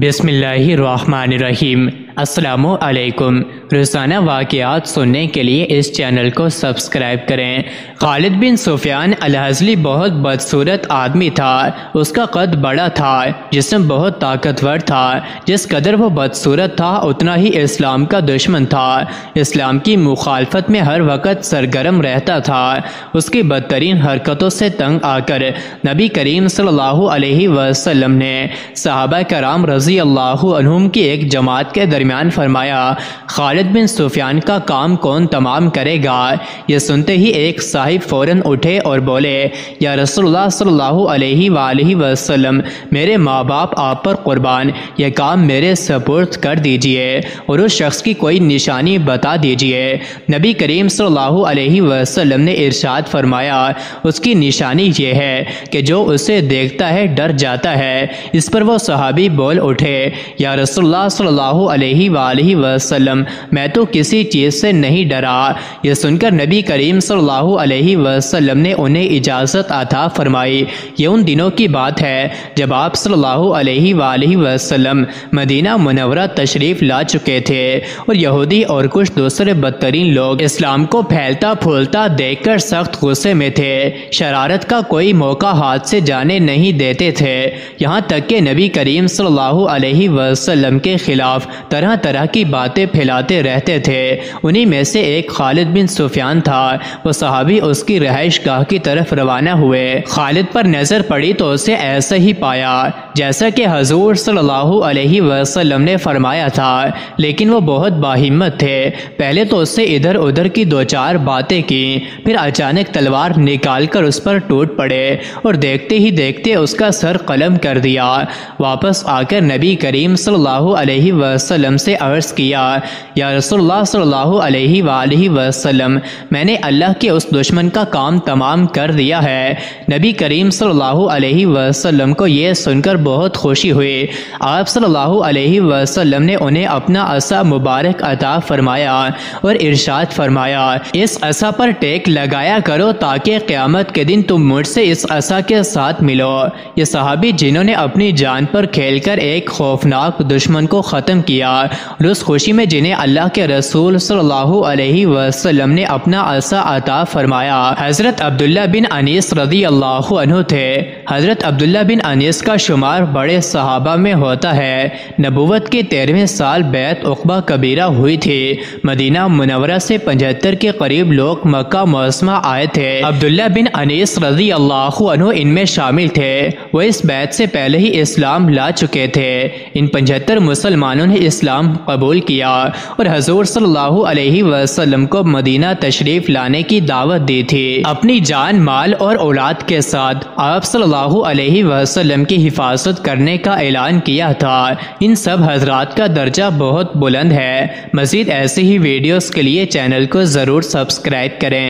بسم اللہ الرحمن الرحیم۔ السلام علیکم۔ روزانہ واقعات سننے کے لیے اس چینل کو سبسکرائب کریں۔ خالد بن سفیان الحزلی بہت بدصورت آدمی تھا۔ اس کا قد بڑا تھا جسم بہت طاقتور تھا۔ جس قدر وہ بدصورت تھا، اتنا ہی اسلام کا دشمن تھا۔ اسلام کی مخالفت میں ہر وقت سرگرم رہتا تھا۔ اس کی بدترین حرکتوں سے تنگ آ کر نبی کریم صلی اللہ علیہ وسلم نے صحابہ کرام رضی اللہ عنہم کی ایک جماعت کے درمیان درمیان فرمایا، خالد بن سفیان کا کام کون تمام کرے گا؟ یہ سنتے ہی ایک صاحب فوراً اٹھے اور بولے، یا رسول اللہ صلی اللہ علیہ وآلہ وسلم، میرے ماں باپ آپ پر قربان، یہ کام میرے سپرد کر دیجیے اور اس شخص کی کوئی نشانی بتا دیجیے۔ نبی کریم صلی اللہ علیہ وسلم نے ارشاد فرمایا، اس کی نشانی یہ ہے کہ جو اسے دیکھتا ہے، ڈر جاتا ہے۔ اس پر وہ صحابی بول اٹھے، یا رسول اللہ صلی اللہ علیہ وآلہ وسلم۔ میں تو کسی چیز سے نہیں ڈرا۔ یہ سن کر نبی کریم صلی اللہ علیہ وسلم نے انہیں اجازت عطا فرمائی۔ یہ ان دنوں کی بات ہے۔ جب آپ صلی اللہ علیہ وآلہ وسلم مدینہ منورہ تشریف لا چکے تھے اور یہودی اور کچھ دوسرے بدترین لوگ اسلام کو پھیلتا پھولتا دیکھ کر سخت غصے میں تھے، شرارت کا کوئی موقع ہاتھ سے جانے نہیں دیتے تھے۔ یہاں تک کہ نبی کریم صلی اللہ علیہ وسلم کے خلاف طرح طرح کی باتیں پھیلاتے رہتے تھے۔ انہی میں سے ایک خالد بن سفیان تھا۔ وہ صحابی اس کی رہائش گاہ کی طرف روانہ ہوئے۔ خالد پر نظر پڑی تو اسے ایسا ہی پایا، جیسا کہ حضور صلی اللہ علیہ وسلم نے فرمایا تھا۔ لیکن وہ بہت باہمت تھے۔ پہلے تو اس سے ادھر ادھر کی دو چار باتیں کی پھر اچانک تلوار نکال کر اس پر ٹوٹ پڑے اور دیکھتے ہی دیکھتے اس کا سر قلم کر دیا۔ واپس آ کر نبی کریم صلی اللہ علیہ وسلم سے عرض کیا، یا رسول اللہ صلی اللہ علیہ وآلہ وسلم، میں نے اللہ کے اس دشمن کا کام تمام کر دیا ہے۔ نبی کریم صلی اللہ علیہ وسلم کو یہ سن کر بہت خوشی ہوئی۔ آپ صلی اللہ علیہ وسلم نے انہیں اپنا عصا مبارک عطا فرمایا اور ارشاد فرمایا، اس عصا پر ٹیک لگایا کرو تاکہ قیامت کے دن تم مجھ سے اس عصا کے ساتھ ملو۔ یہ صحابی جنہوں نے اپنی جان پر کھیل کر ایک خوفناک دشمن کو ختم کیا اور اس خوشی میں جنہیں اللہ کے رسول صلی اللہ علیہ وسلم نے اپنا عصا عطا فرمایا۔ حضرت عبداللہ بن انیس رضی اللہ عنہ تھے۔ حضرت عبداللہ بن انیس کا شمار بڑے صحابہ میں ہوتا ہے۔ نبوت کے تیرہویں سال بیت عقبہ کبیرہ ہوئی تھی۔ مدینہ منورہ سے پنجہتر کے قریب لوگ مکہ موسمہ آئے تھے۔ عبداللہ بن انیس رضی اللہ عنہ ان میں شامل تھے۔ وہ اس بیت سے پہلے ہی اسلام لا چکے تھے۔ ان پنجہتر مسلمانوں نے اسلام اسلام قبول کیا اور حضور صلی اللہ علیہ وسلم کو مدینہ تشریف لانے کی دعوت دی تھی۔ اپنی جان، مال اور اولاد کے ساتھ آپ صلی اللہ علیہ وسلم کی حفاظت کرنے کا اعلان کیا تھا۔ ان سب حضرات کا درجہ بہت بلند ہے۔ مزید ایسے ہی ویڈیوز کے لیے چینل کو ضرور سبسکرائب کریں۔